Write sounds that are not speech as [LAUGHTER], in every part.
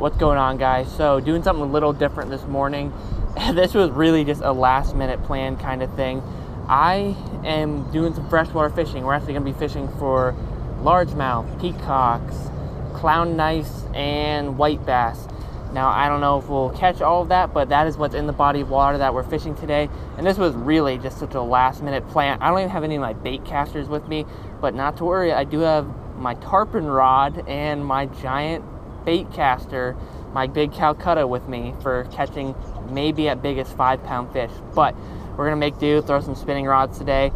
What's going on, guys? So, doing something a little different this morning. [LAUGHS] this was really just a last minute plan kind of thing. I am doing some freshwater fishing. We're actually going to be fishing for largemouth, peacocks, clown knives, and white bass. Now, I don't know if we'll catch all of that, but that is what's in the body of water that we're fishing today. And this was really just such a last minute plan. I don't even have any of my bait casters with me, but not to worry, I do have my tarpon rod and my giant bait caster, my big Calcutta with me for catching maybe at biggest five pound fish. But we're gonna make do, throw some spinning rods today.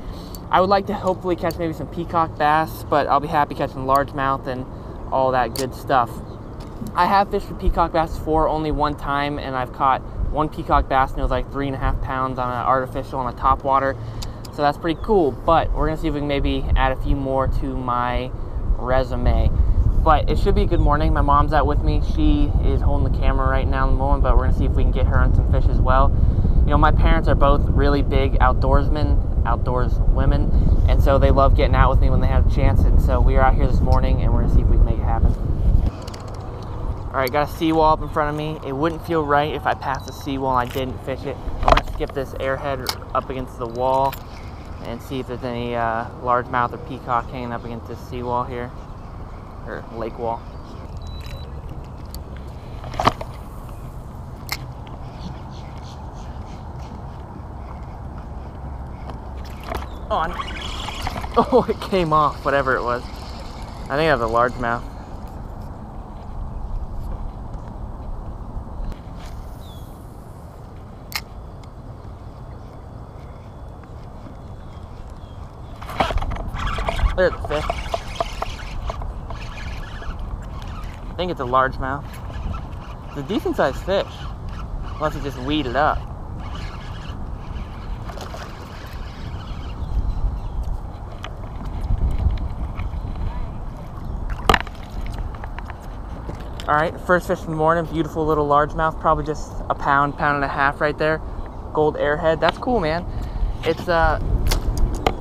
I would like to hopefully catch maybe some peacock bass, but I'll be happy catching largemouth and all that good stuff. I have fished for peacock bass for only one time, and I've caught one peacock bass, and it was like three and a half pounds on an artificial on a top water. So that's pretty cool. But we're gonna see if we can maybe add a few more to my resume. But it should be a good morning. My mom's out with me. She is holding the camera right now in the moment, but we're gonna see if we can get her on some fish as well. You know, my parents are both really big outdoorsmen, outdoors women, and so they love getting out with me when they have a chance. And so we are out here this morning, and we're gonna see if we can make it happen. All right, got a seawall up in front of me. It wouldn't feel right if I passed the seawall and I didn't fish it. I'm gonna skip this airhead up against the wall and see if there's any uh, largemouth or peacock hanging up against this seawall here, or lake wall. On. [LAUGHS] Oh, it came off, whatever it was. I think that was a largemouth. There's the fish. I think it's a largemouth. It's a decent sized fish. Unless it just weed it up. All right, first fish in the morning, beautiful little largemouth, probably just a pound, pound and a half right there. Gold airhead, that's cool, man. It's uh,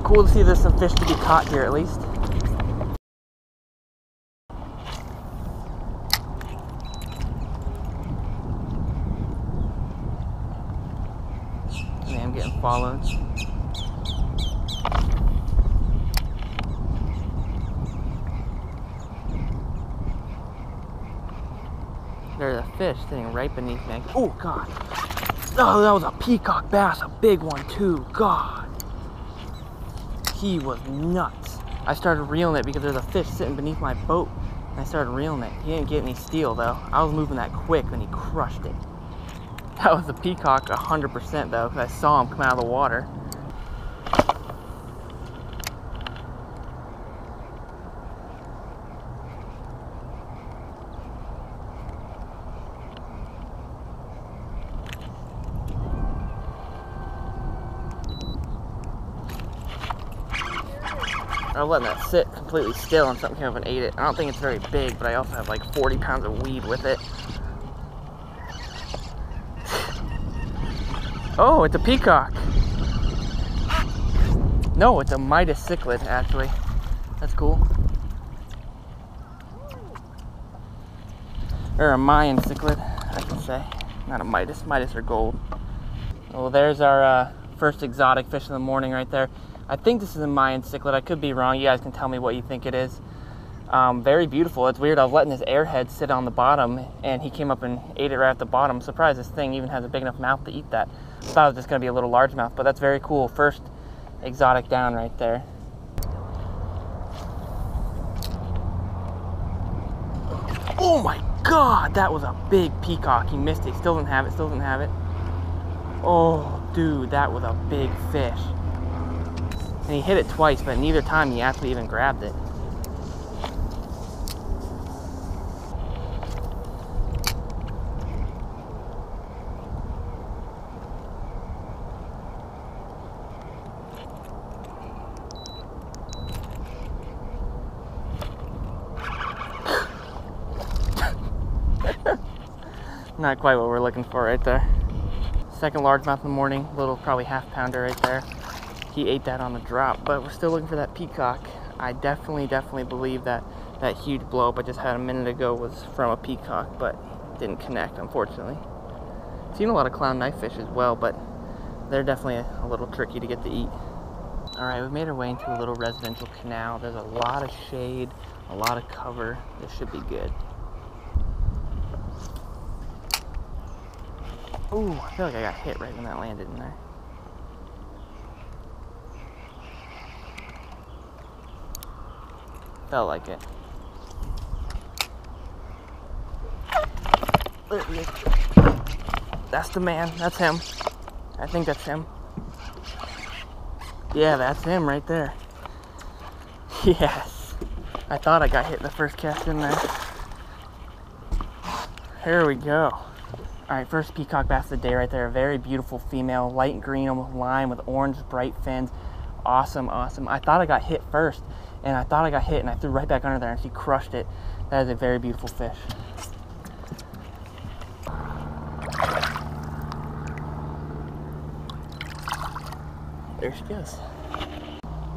cool to see there's some fish to be caught here at least. Man, I'm getting followed. There's a fish sitting right beneath me. Oh, God. Oh, that was a peacock bass, a big one, too. God he was nuts. I started reeling it because there's a fish sitting beneath my boat. And I started reeling it. He didn't get any steel though. I was moving that quick and he crushed it. [LAUGHS] That was a peacock 100% though, because I saw him come out of the water. I was letting that sit completely still and something came up and ate it. I don't think it's very big, but I also have like 40 pounds of weed with it. Oh, it's a peacock. No, it's a Midas cichlid, actually. That's cool. Or a Mayan cichlid, I can say. Not a Midas. Midas are gold. Well, there's our uh, first exotic fish in the morning right there. I think this is a Mayan cichlid. I could be wrong. You guys can tell me what you think it is. Um, very beautiful. It's weird. I was letting his airhead sit on the bottom, and he came up and ate it right at the bottom. Surprised this thing even has a big enough mouth to eat that. Thought it was just going to be a little largemouth, but that's very cool. First exotic down right there. Oh my god, that was a big peacock. He missed it. Still didn't have it. Still didn't have it. Oh, dude, that was a big fish. And he hit it twice, but neither time he actually even grabbed it. Not quite what we're looking for right there. Second largemouth in the morning, little probably half pounder right there he ate that on the drop. But we're still looking for that peacock. I definitely, definitely believe that that huge blow up I just had a minute ago was from a peacock, but didn't connect, unfortunately. Seen a lot of clown knifefish as well, but they're definitely a, a little tricky to get to eat. All right, we've made our way into a little residential canal. There's a lot of shade, a lot of cover. This should be good. Ooh, I feel like I got hit right when that landed in there. Felt like it. That's the man. That's him. I think that's him. Yeah, that's him right there. [LAUGHS] Yes. I thought I got hit the first cast in there. Here we go. All right, first peacock bass of the day right there. A very beautiful female, light green, almost lime with orange bright fins. Awesome, awesome. I thought I got hit first, and I thought I got hit, and I threw right back under there, and she crushed it. That is a very beautiful fish. There she goes.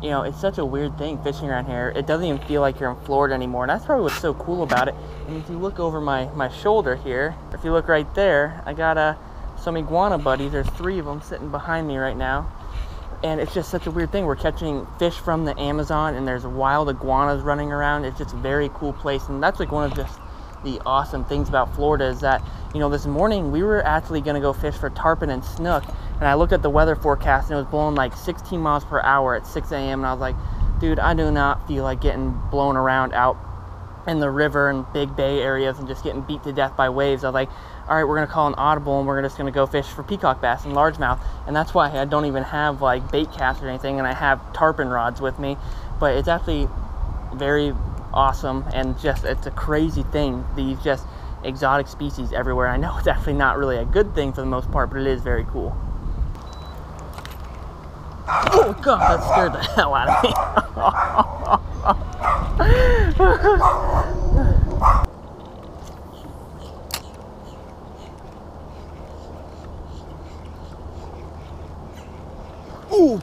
You know, it's such a weird thing fishing around here. It doesn't even feel like you're in Florida anymore, and that's probably what's so cool about it. And if you look over my, my shoulder here, if you look right there, I got uh, some iguana buddies. There's three of them sitting behind me right now. And it's just such a weird thing. We're catching fish from the Amazon, and there's wild iguanas running around. It's just a very cool place, and that's like one of just the awesome things about Florida is that, you know, this morning we were actually going to go fish for tarpon and snook, and I looked at the weather forecast and it was blowing like 16 miles per hour at 6 a.m. and I was like, dude, I do not feel like getting blown around out in the river and big bay areas and just getting beat to death by waves. I was like, all right, we're gonna call an audible and we're just gonna go fish for peacock bass and largemouth. And that's why I don't even have like bait casts or anything, and I have tarpon rods with me. But it's actually very awesome and just it's a crazy thing. These just exotic species everywhere. I know it's actually not really a good thing for the most part, but it is very cool. Oh god, that scared the [LAUGHS] hell out of me. [LAUGHS]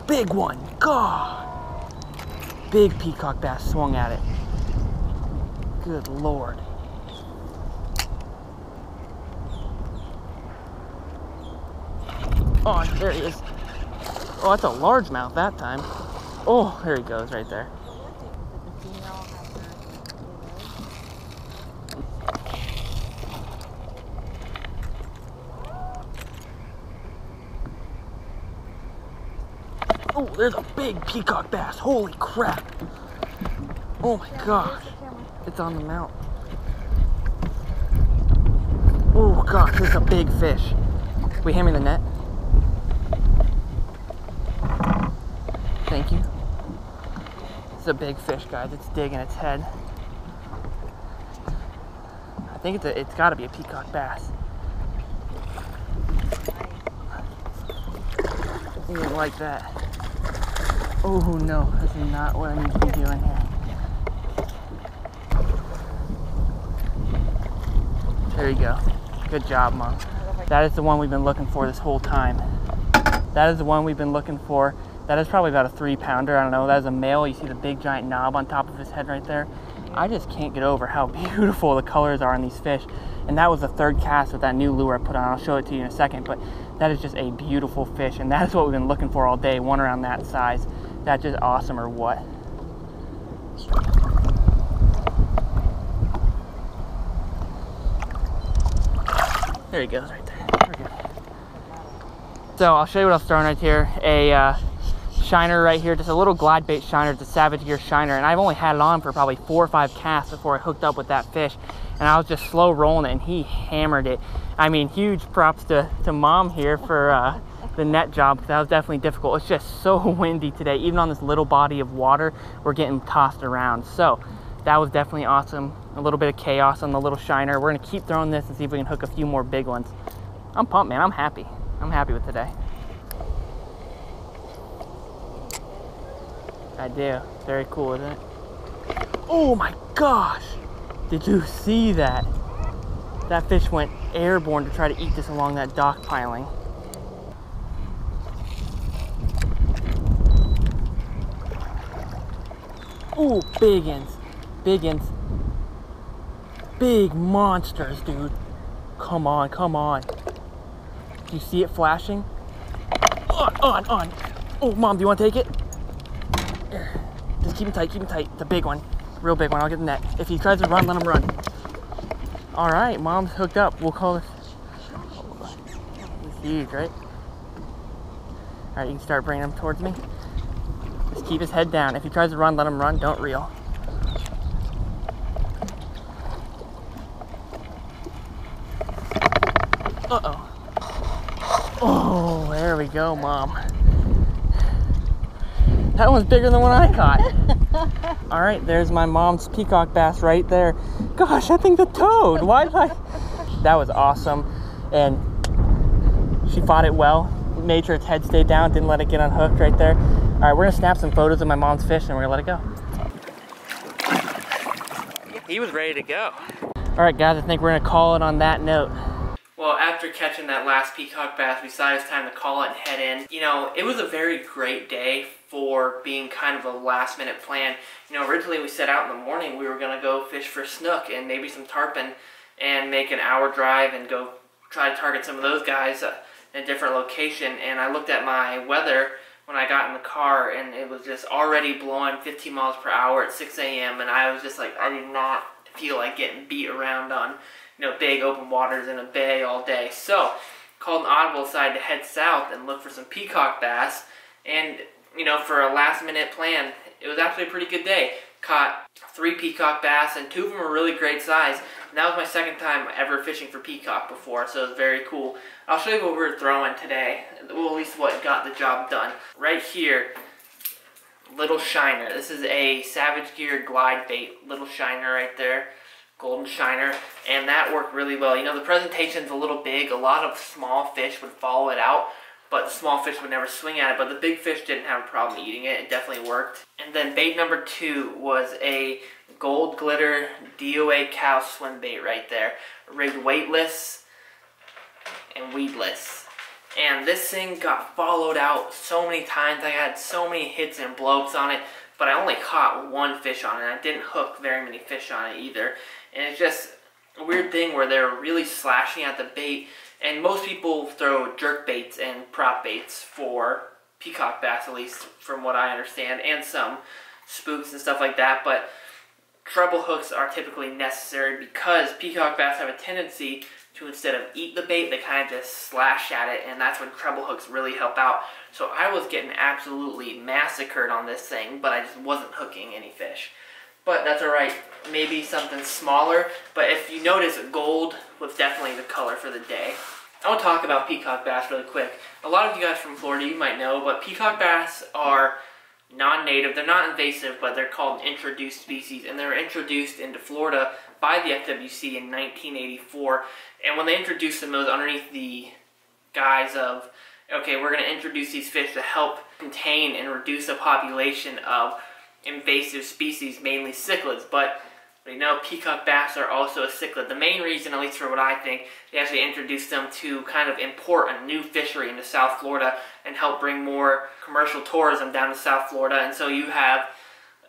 Big one. God. Big peacock bass swung at it. Good lord. Oh, there he is. Oh, that's a largemouth that time. Oh, there he goes right there. Oh, there's a big peacock bass. Holy crap. Oh my gosh. It's on the mount. Oh gosh, there's a big fish. Can we hand me the net? Thank you. It's a big fish, guys. It's digging its head. I think it's a, it's got to be a peacock bass. Didn't like that. Oh no, this is not what I need to be doing here. There you go. Good job, Mom. That is the one we've been looking for this whole time. That is the one we've been looking for. That is probably about a three pounder. I don't know. That is a male. You see the big giant knob on top of his head right there. I just can't get over how [LAUGHS] beautiful the colors are on these fish. And that was the third cast with that new lure I put on. I'll show it to you in a second. But that is just a beautiful fish. And that is what we've been looking for all day. One around that size. That's just awesome or what? There he goes right there. So I'll show you what I was throwing right here. A uh, shiner right here, just a little glide bait shiner. It's a Savage Gear shiner, and I've only had it on for probably four or five casts before I hooked up with that fish. And I was just slow rolling it, and he hammered it. I mean, huge props to, to mom here for uh, the net job, because that was definitely difficult. It's just so [LAUGHS] windy today. Even on this little body of water, we're getting tossed around. So that was definitely awesome. A little bit of chaos on the little shiner. We're gonna keep throwing this and see if we can hook a few more big ones. I'm pumped, man. I'm happy. I'm happy with today. I do. Very cool, isn't it? Oh my gosh! Did you see that? That fish went airborne to try to eat this along that dock piling. Ooh, big ends. Big ends. Big monsters, dude. Come on, come on. Do you see it flashing? On, on, on. Oh, mom, do you want to take it? Just keep him tight, keep him tight. It's a big one. Real big one. I'll get the net. If he tries to run, let him run. All right, mom's hooked up. We'll call this. Huge, right? All right, you can start bringing him towards me. Just keep his head down. If he tries to run, let him run. Don't reel. Uh-oh. Oh, there we go, Mom. That one's bigger than what I caught. [LAUGHS] All right, there's my mom's peacock bass right there. Gosh, I think the toad. Why did I? That was awesome. And she fought it well. Made sure its head stayed down, didn't let it get unhooked right there. All right, we're gonna snap some photos of my mom's fish and we're gonna let it go. He was ready to go. All right, guys, I think we're gonna call it on that note. Well, after catching that last peacock bass, we decided it's time to call it and head in. You know, it was a very great day for being kind of a last minute plan. You know, originally we set out in the morning, we were gonna go fish for snook and maybe some tarpon and make an hour drive and go try to target some of those guys uh, in a different location. And I looked at my weather when I got in the car and it was just already blowing 15 miles per hour at 6 a.m. And I was just like, I did not feel like getting beat around on you know, big open waters in a bay all day. So, called an audible, decided to head south and look for some peacock bass. And, you know, for a last minute plan, it was actually a pretty good day. Caught three peacock bass, and two of them were really great size. And that was my second time ever fishing for peacock before, so it was very cool. I'll show you what we are throwing today, well, at least what got the job done. Right here, Little Shiner. This is a Savage Gear glide bait, Little Shiner right there golden shiner, and that worked really well. You know, the presentation's a little big. A lot of small fish would follow it out, but the small fish would never swing at it. But the big fish didn't have a problem eating it. It definitely worked. And then bait number two was a gold glitter DOA CAL swim bait right there. Rigged weightless and weedless. And this thing got followed out so many times. I had so many hits and blowups on it, but I only caught one fish on it. I didn't hook very many fish on it either. And it's just a weird thing where they're really slashing at the bait. And most people throw jerk baits and prop baits for peacock bass, at least from what I understand, and some spooks and stuff like that. But treble hooks are typically necessary because peacock bass have a tendency to instead of eat the bait, they kind of just slash at it, and that's when treble hooks really help out. So I was getting absolutely massacred on this thing, but I just wasn't hooking any fish but that's alright. Maybe something smaller, but if you notice, gold was definitely the color for the day. I'll talk about peacock bass really quick. A lot of you guys from Florida, you might know, but peacock bass are non-native. They're not invasive, but they're called introduced species, and they were introduced into Florida by the FWC in 1984. And when they introduced them, it was underneath the guise of, okay, we're going to introduce these fish to help contain and reduce the population of invasive species, mainly cichlids, but we know peacock bass are also a cichlid. The main reason, at least for what I think, they actually introduced them to kind of import a new fishery into South Florida and help bring more commercial tourism down to South Florida. And so you have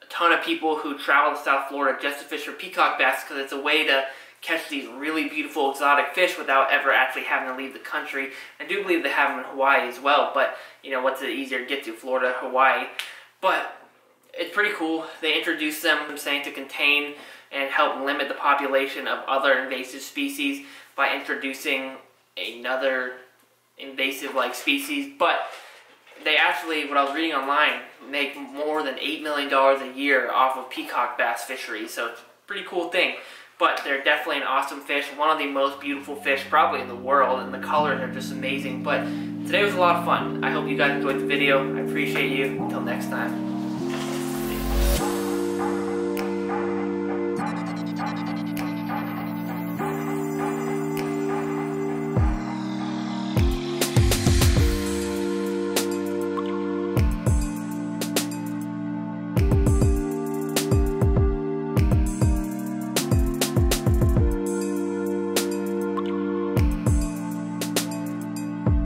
a ton of people who travel to South Florida just to fish for peacock bass because it's a way to catch these really beautiful exotic fish without ever actually having to leave the country. I do believe they have them in Hawaii as well, but you know, what's it easier to get to, Florida, Hawaii? But it's pretty cool. They introduced them I'm saying to contain and help limit the population of other invasive species by introducing another invasive like species. But they actually, what I was reading online, make more than $8 million a year off of peacock bass fisheries. So it's a pretty cool thing. But they're definitely an awesome fish, one of the most beautiful fish probably in the world, and the colors are just amazing. But today was a lot of fun. I hope you guys enjoyed the video. I appreciate you. Until next time.